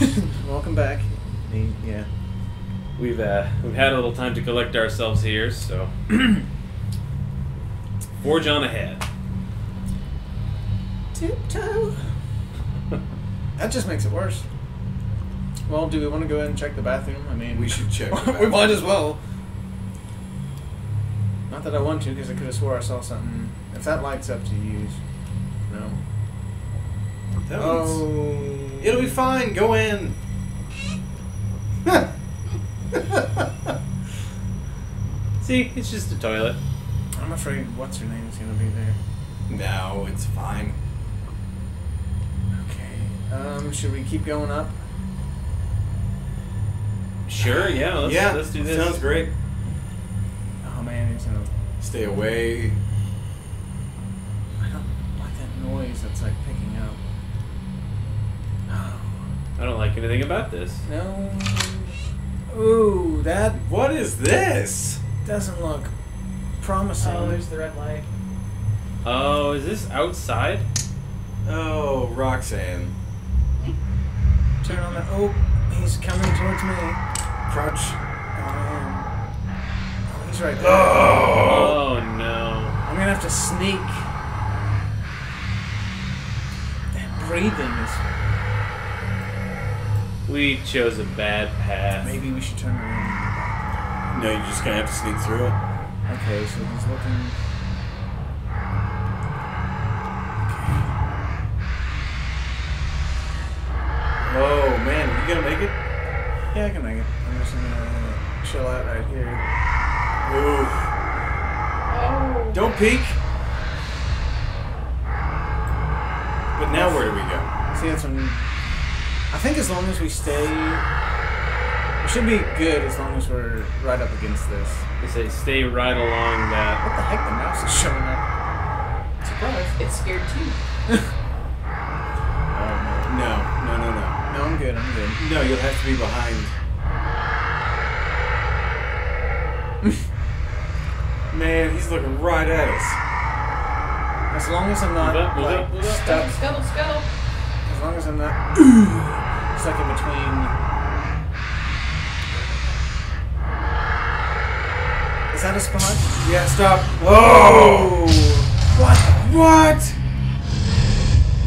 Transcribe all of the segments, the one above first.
Welcome back. Yeah. We've uh, we've had a little time to collect ourselves here, so forge on ahead. Tiptoe. That just makes it worse. Well, do we want to go ahead and check the bathroom? I mean, We should check we might as well. Not that I want to, because I could have swore I saw something. If that light's up to use, no. That Oh, It'll be fine. Go in. See, it's just a toilet. I'm afraid what's her name is gonna be there. no, it's fine. Okay. Um, should we keep going up? Sure, yeah. Let's, yeah, let's do this. Sounds great. Oh man, he's gonna. Stay away. I don't like that noise that's like picking up. Oh. I don't like anything about this. No. Ooh, that What is this? doesn't look promising. Oh, there's the red light. Oh, is this outside? Oh, Roxanne. Turn on the. Oh, he's coming towards me. Crouch. Oh. Oh, he's right there. Oh no. I'm gonna have to sneak. That breathing is. We chose a bad path. Maybe we should turn around. No, you're just gonna have to sneak through it. Okay, so he's looking. Oh man, are you gonna make it? Yeah, I can make it. I'm just gonna chill out right here. Ooh. Oh. Don't peek. But now where do we go? See, that's when. I think as long as we stay. We should be good as long as we're right up against this. They say stay right along that. What the heck? The mouse is showing up. Surprise. It's scared too. Oh, No, um, no, no, no. no. No, I'm good. I'm good. No, you'll have to be behind. Man, he's looking right at us. As long as I'm not Move up, move like, up, move up. stuck. Scuttle, scuttle. As long as I'm not stuck in between. Is that a spot? Yeah, stop. Oh! What? What?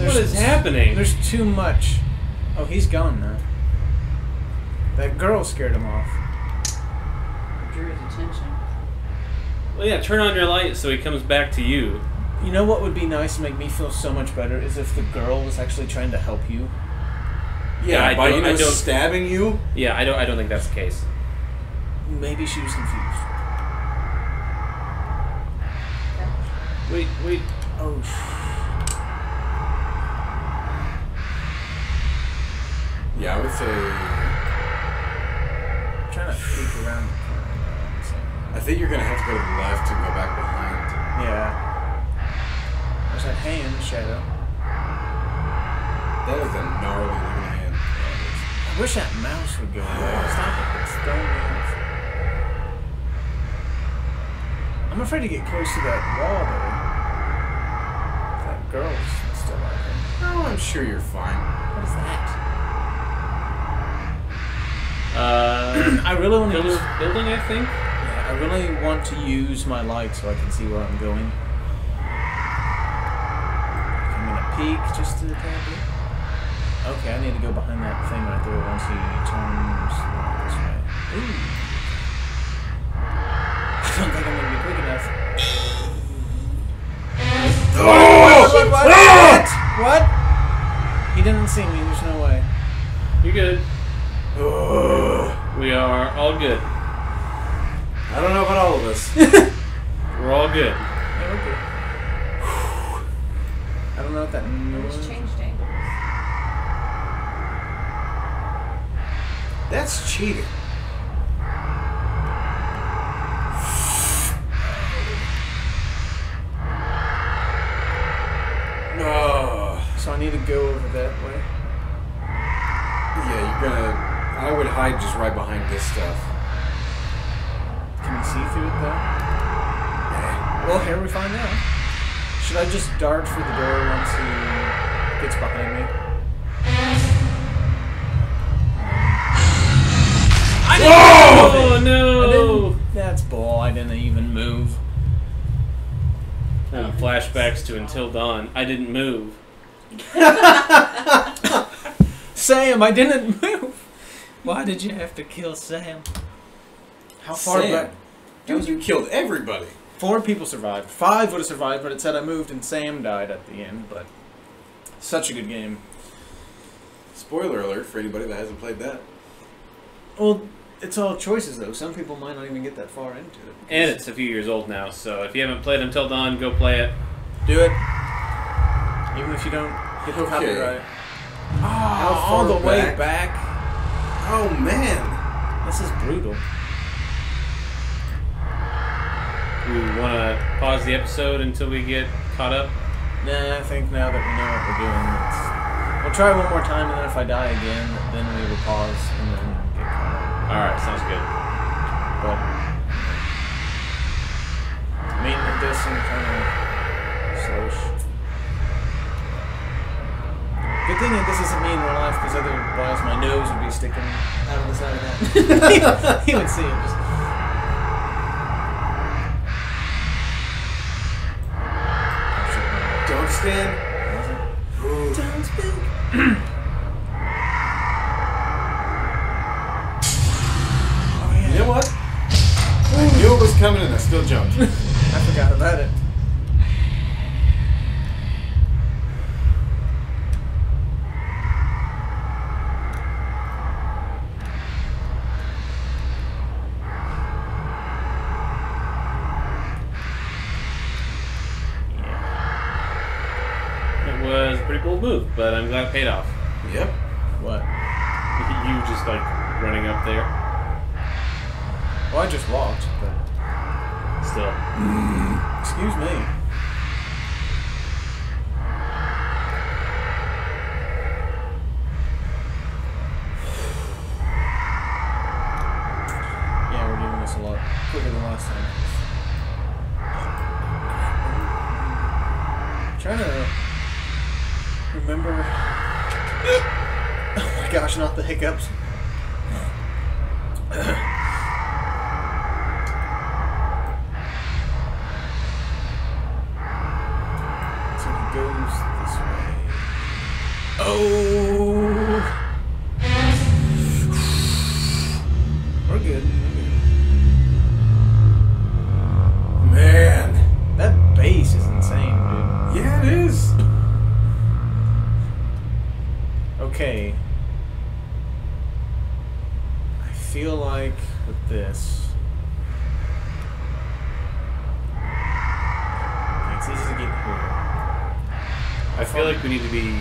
What is happening? There's too much. Oh, he's gone now. That girl scared him off. Drew his attention. Well, yeah. Turn on your light so he comes back to you. You know what would be nice and make me feel so much better is if the girl was actually trying to help you. Yeah, Yeah, I by don't- you know I don't- stabbing you. Yeah, I don't. I don't think that's the case. Maybe she was confused. Wait, wait. Oh, sh- Yeah, I would say. I'm trying to peek around the corner. I think you're gonna have to go to the left and go back behind. Yeah. There's that hand shadow. That is a gnarly looking hand. I wish that mouse would go away. Stop it. It's throwing me off. I'm afraid to get close to that wall, though. That girl's still out there. Oh, I'm sure you're fine. What is that? Uh, I really want to pillar use. building, I think. Yeah, I really want to use my light so I can see where I'm going. I'm gonna peek just a tad bit. Okay, I need to go behind that thing right there once he turns this way. Ooh. I don't think I'm gonna be quick enough. Oh! What? What? What? what? He didn't see me. There's no way. You're good. Ugh. We are all good. I don't know about all of us. We're all good. Yeah, we're good. I don't know what that It noise. That's cheating. Oh. So I need to go over that way. Yeah, you're gonna. I would hide just right behind this stuff. Can you see through it though? Eh. Well, here we find out. Should I just dart for the door once he gets behind me? Oh I no! That's bull. I didn't even move. And flashbacks to Until Dawn. I didn't move. Sam, I didn't move. Why did you have to kill Sam? How far Sam. back? Dude, you killed everybody. Four people survived. Five would have survived, but it said I moved and Sam died at the end. But such a good game. Spoiler alert for anybody that hasn't played that. Well, it's all choices though. Some people might not even get that far into it. And it's a few years old now, so if you haven't played Until Dawn, go play it. do it, even if you don't get the Okay. copyright. Ah, How Oh, all the far way back? back. Oh man. This is brutal. Do we want to pause the episode until we get caught up. Nah, I think now that we know what we're doing, it's, we'll try one more time, and then if I die again, then we will pause and then get caught Alright, sounds good. But I mean, seem kind of slowish. Good thing that this isn't me in real life, because otherwise my nose would be sticking out of the side of that. he would see it. Just... Don't stand. Don't speak. coming and I still jumped. I forgot about it. It was a pretty bold move, but I'm glad it paid off. yep. What? You just like running up there. Well, I just walked, but Still. excuse me. Yeah, we're doing this a lot quicker than last time. trying to remember. Oh my gosh, not the hiccups. Okay. I feel like with this. Okay, it's easy to get here. I feel like we need to be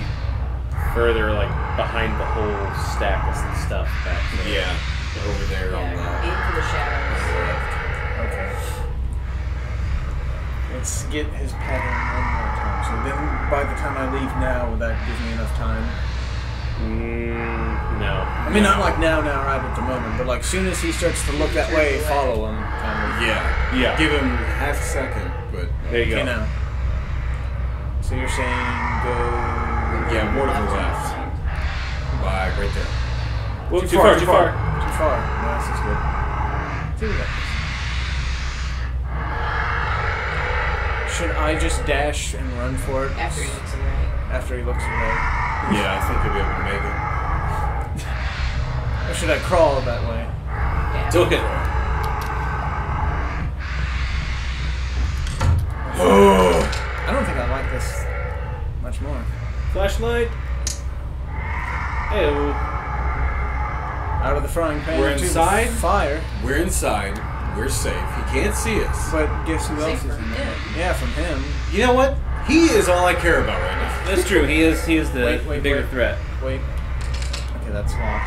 further like behind the whole stack of stuff back there. Yeah. Over there on the. aim for the shadows. Okay. Let's get his pattern one more time. So then, by the time I leave now, will that give me enough time? Mm, no. I mean, not like now, now, right at the moment, but like soon as he starts to look that way, follow him, kind of. Yeah. Yeah. Give him half a second, but There you Okay, go. now. So you're saying go. yeah, more to the left. Bye, right there. Whoop, Too too, far, far, too too far. far. Too far. No, this is good. See, we got. Should I just dash and run for it After he looks away. after he looks away? Yeah, I think you'll be able to make it. Or should I crawl that way? Yeah. Took it. Oh. I don't think I like this much more. Flashlight. Ew. Out of the frying pan We're into the inside? fire. We're inside. We're safe. He can't see us. But guess who Safe else is in there? Yeah, from him. You know what? He is all I care about right now. That's true. He is. He is the Wait, wait, bigger wait. threat. Wait. Okay, that's locked.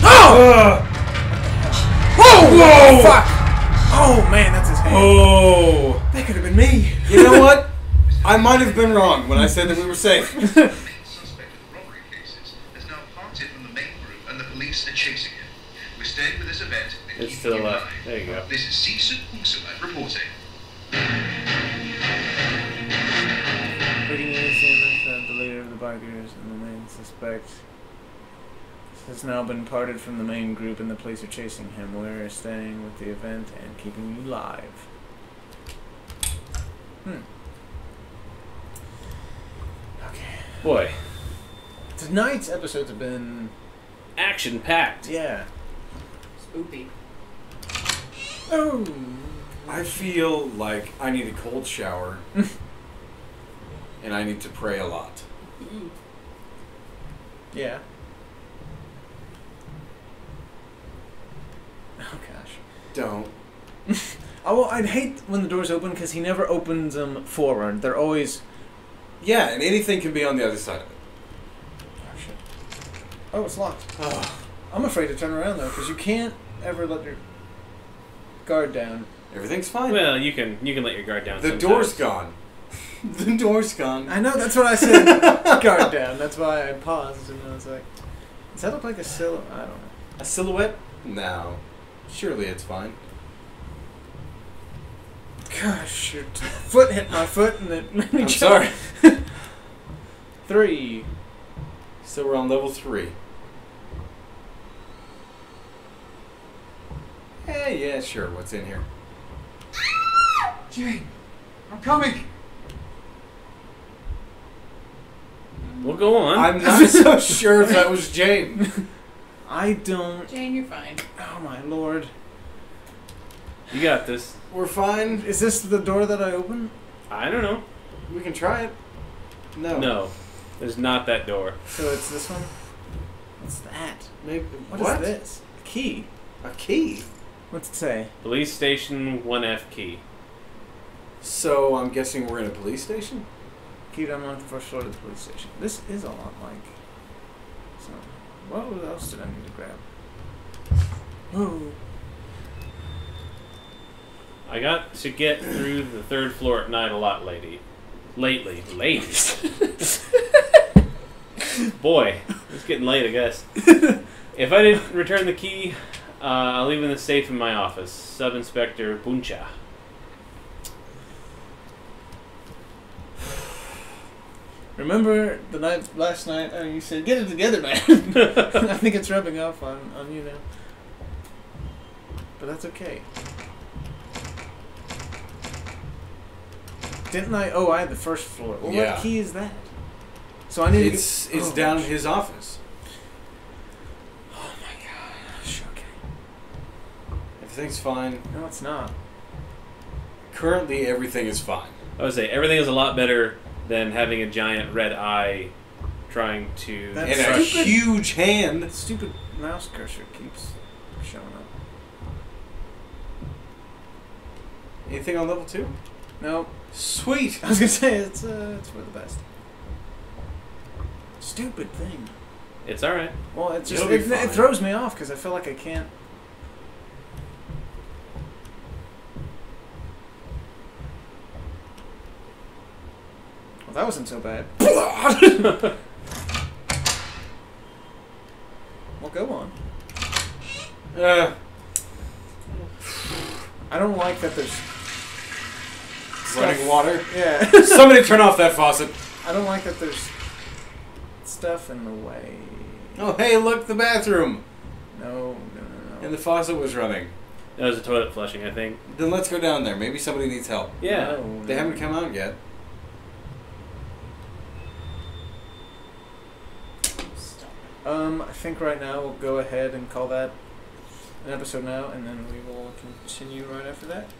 Oh! Whoa! Oh, whoa! Fuck! Oh man, that's his hand. Oh! That could have been me. You know what? I might have been wrong when I said that we were safe. suspect in the robbery cases has now parted from the main bikers and the main suspect. has now been parted from the main group and the police are chasing him. We're staying with the event and keeping you live. Hmm. Okay. Boy, Tonight's episodes have been. action packed. Yeah. Spoopy. Oh! I feel like I need a cold shower, and I need to pray a lot. Mm-hmm. Yeah. Oh gosh. Don't. Oh, well, I'd hate when the doors open because he never opens them forward. They're always. Yeah, and anything can be on the other side of it. Oh shit. Oh, it's locked. Oh, I'm afraid to turn around though because you can't ever let your guard down. everything's fine. Well, you can you can let your guard down. the sometimes. door's gone. the door's gone. I know that's what I said. guard down. That's why I paused and I was like, "Does that look like a sil?" I don't know. A silhouette? No. Surely it's fine. Gosh, your t- foot hit my foot and it made me I'm jump. sorry. Three. So we're on level three. Hey, yeah, sure. What's in here? Jane, I'm coming. We'll go on. I'm not so sure if that was Jane. I don't. Jane, you're fine. Oh my lord. you got this. We're fine. Is this the door that I open? I don't know. We can try it. No. No, there's not that door. So it's this one. What's that? Maybe. what is this? A key. A key. What's it say? Police station one F key. So I'm guessing we're in a police station. To unlock the first floor to the police station. This is a lot like. So, what else did I need to grab? Oh. I got to get through the third floor at night a lot lady. Lately, ladies. Boy, it's getting late, I guess. If I didn't return the key, uh, I'll leave it in the safe in my office. Sub Inspector Buncha. Remember the night last night? Uh, you said, "Get it together, man." I think it's rubbing off on on you now. But that's okay. Didn't I? Oh, I had the first floor. Well, Yeah. what key is that? So I need It's to get. it's oh, down in gosh. his office. Oh my gosh. Okay. Everything's fine. No, it's not. Currently, everything is fine. I would say everything is a lot better than having a giant red eye trying to. That's and a stupid. huge hand. That stupid mouse cursor keeps showing up. Anything on level two? No, Sweet. I was gonna say it's uh, it's for the best. Stupid thing. It's all right. Well, it just It'll it, it throws me off because I feel like I can't. Wasn't so bad. well, go on. Uh, I don't like that there's. running water. Yeah. Somebody turn off that faucet. I don't like that there's stuff in the way. Oh, hey, look, the bathroom. No, no, no, no. And the faucet was running. That was a toilet flushing, I think. Then let's go down there. Maybe somebody needs help. Yeah. No, They no. haven't come out yet. Stop. Um, I think right now we'll go ahead and call that an episode now, and then we will continue right after that.